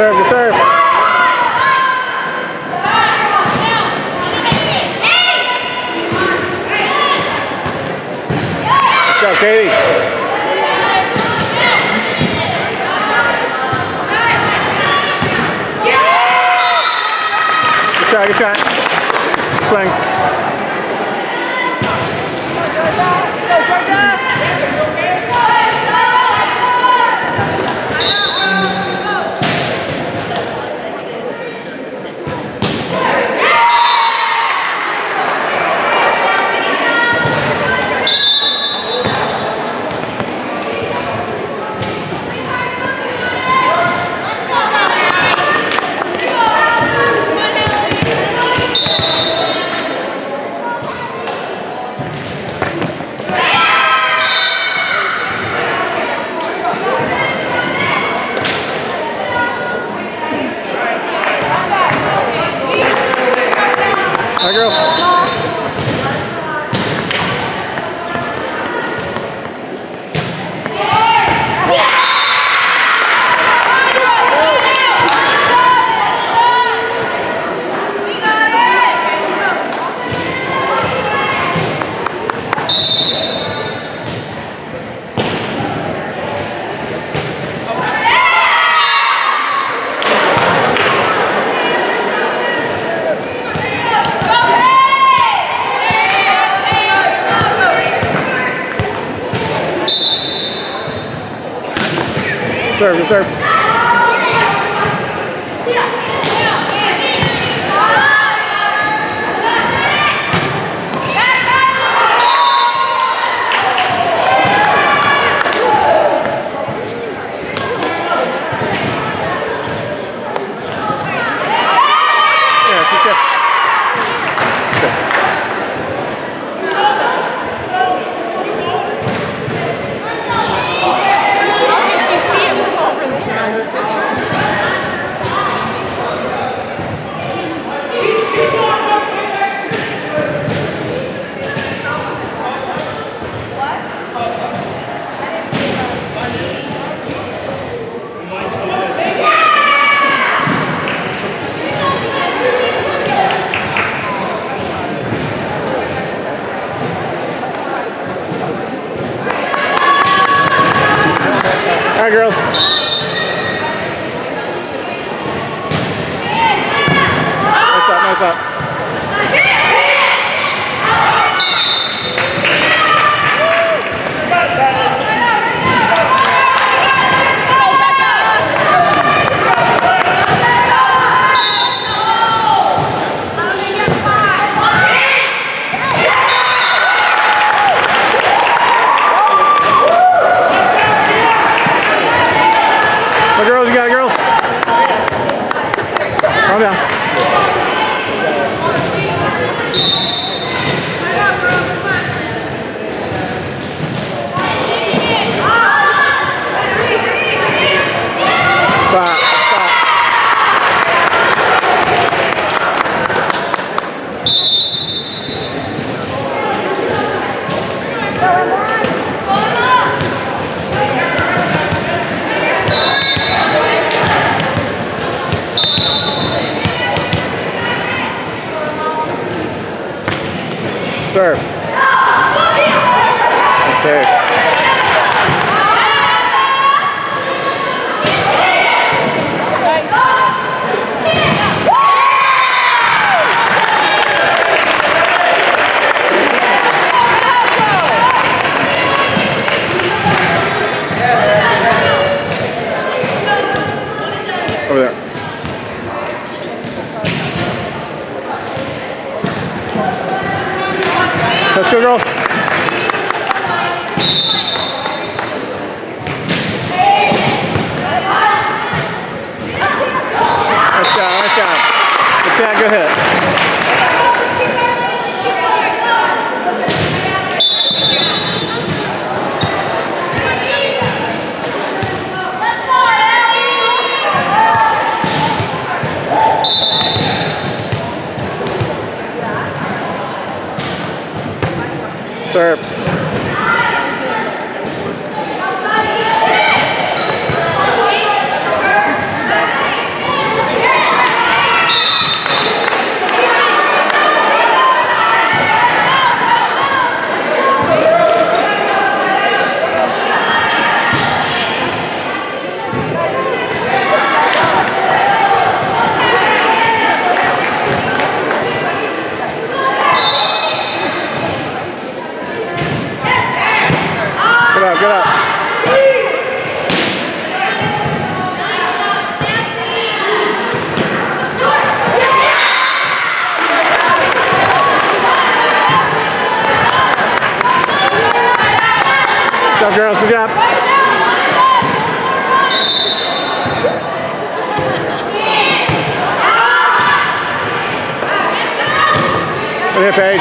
Good serve. Good Serve, Let's go, girls. Come here, Paige.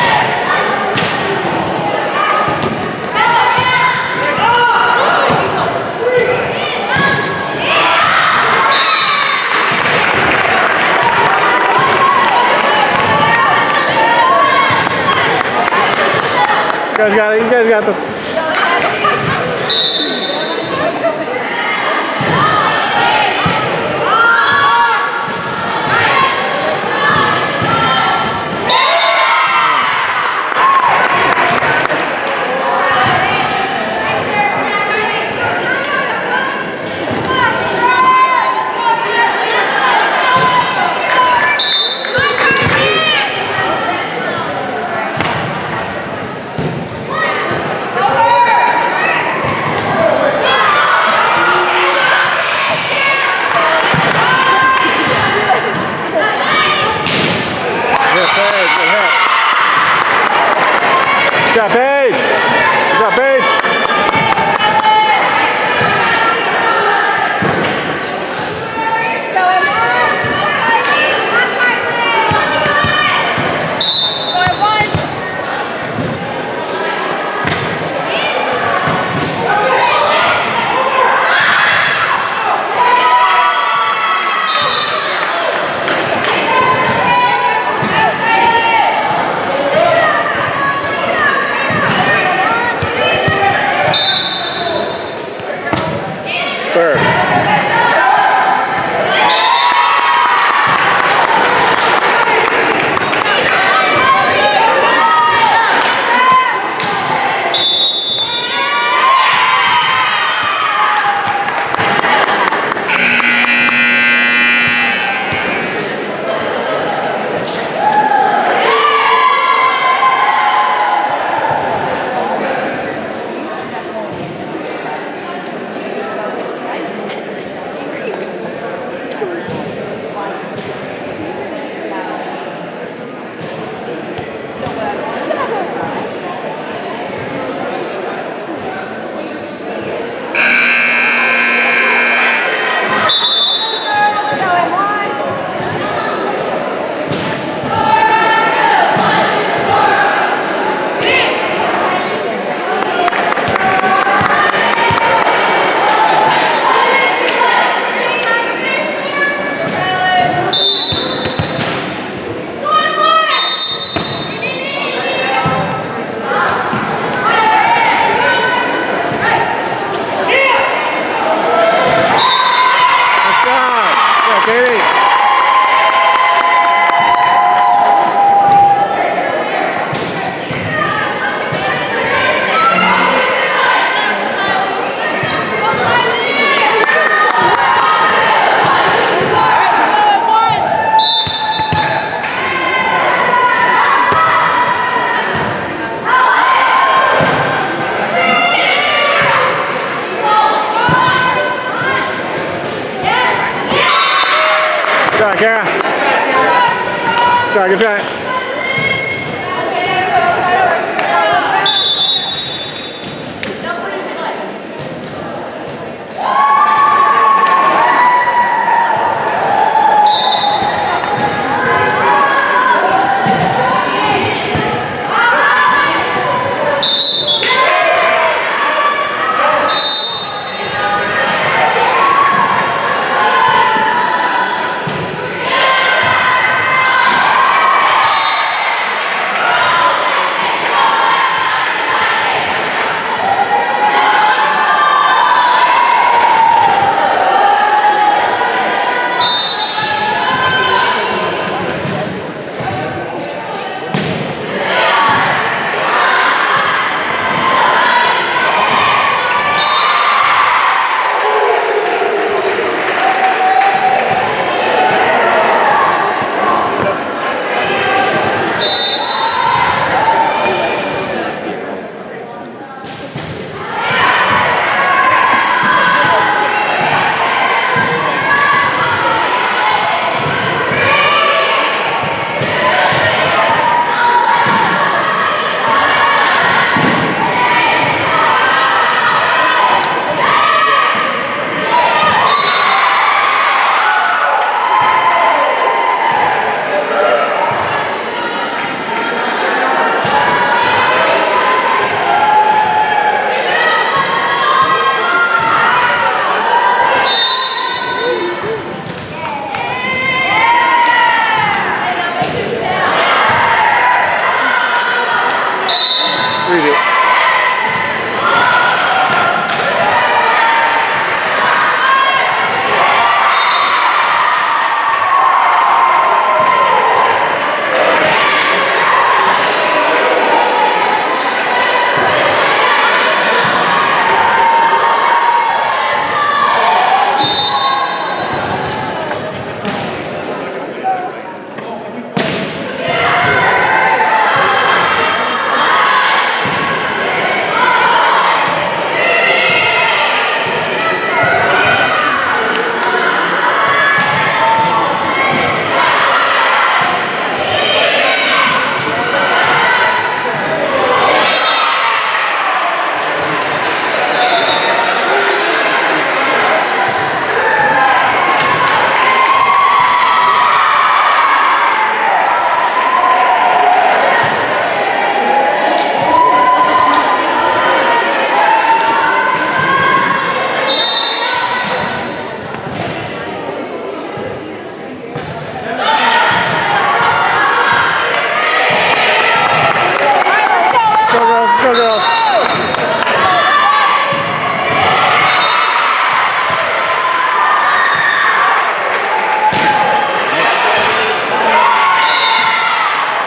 You guys got it. You guys got this.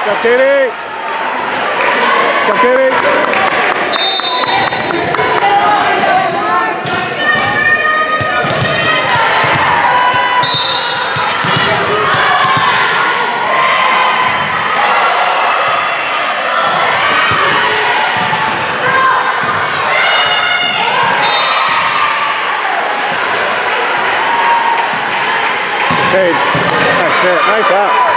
Captieri! Paige. Nice hit. Nice out.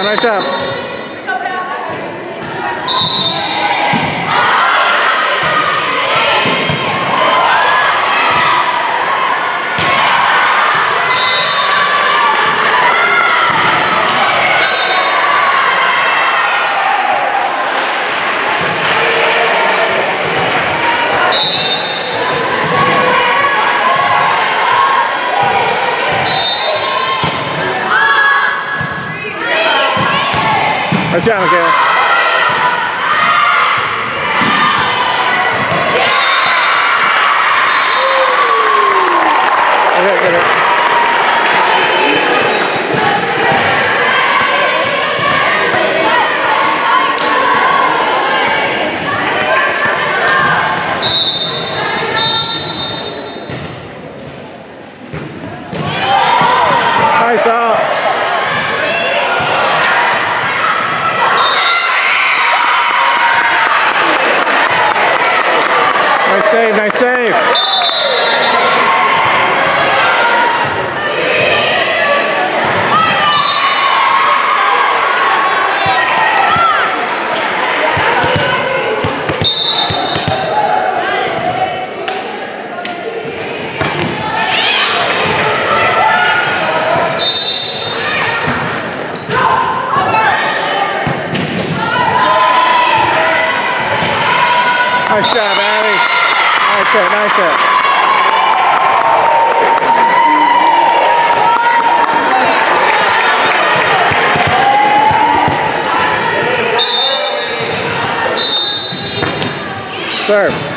আড়াইশো channel, Kevin. Serve.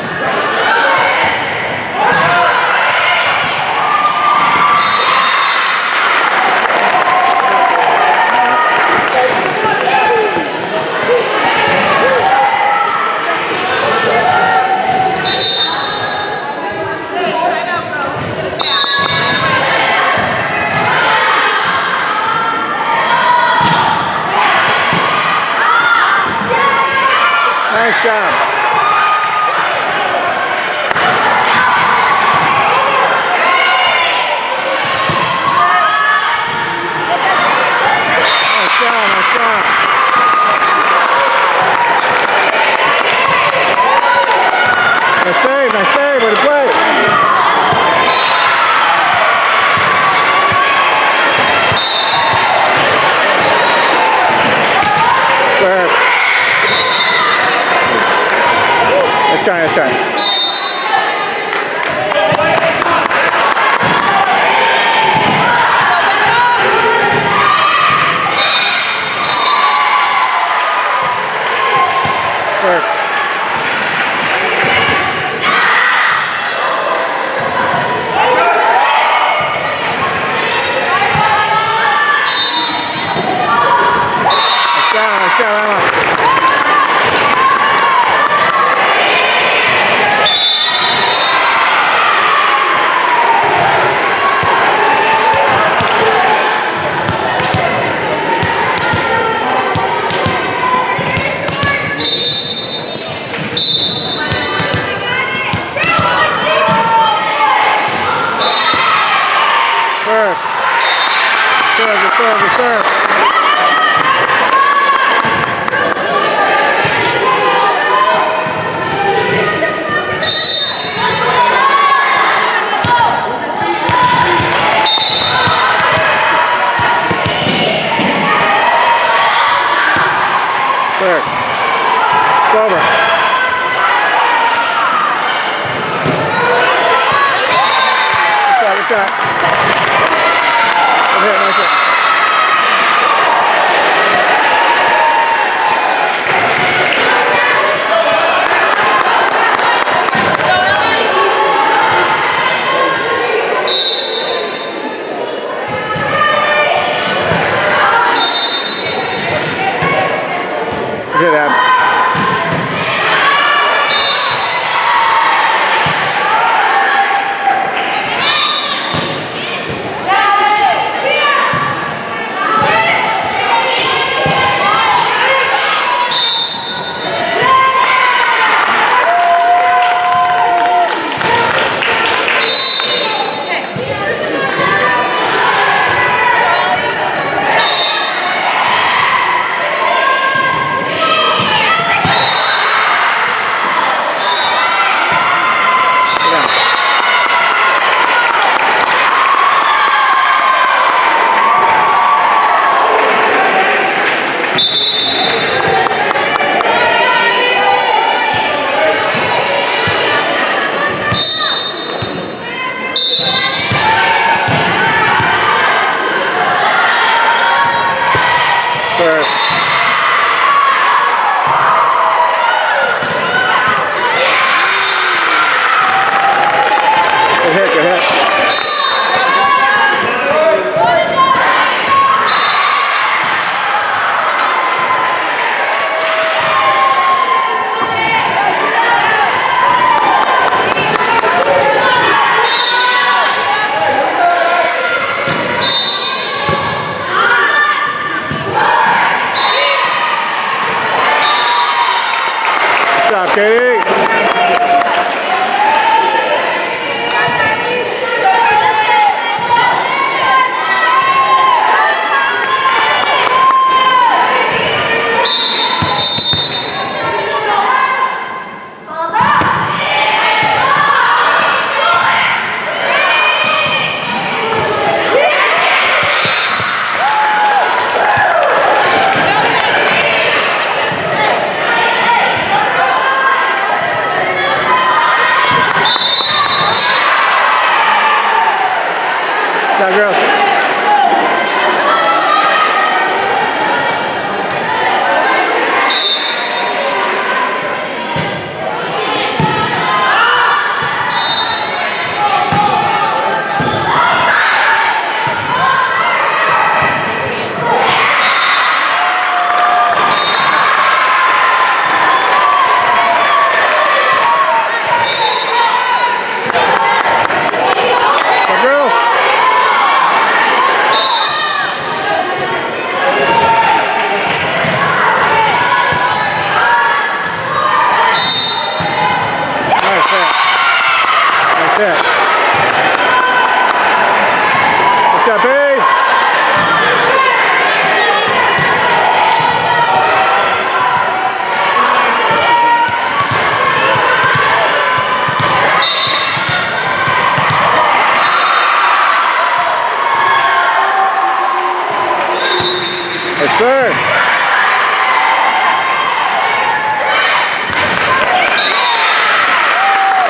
Sir.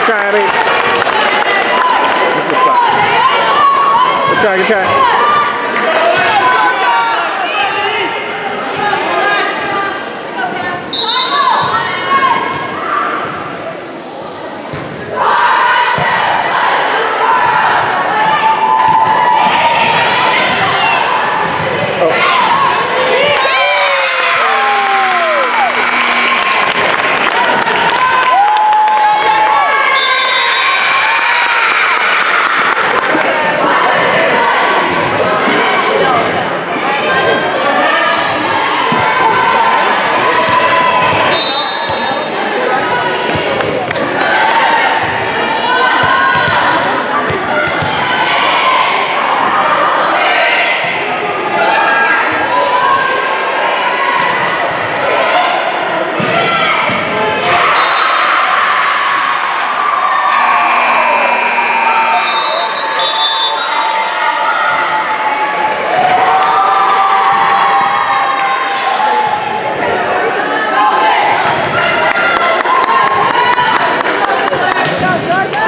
Try. Good try, try.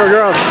Go girls.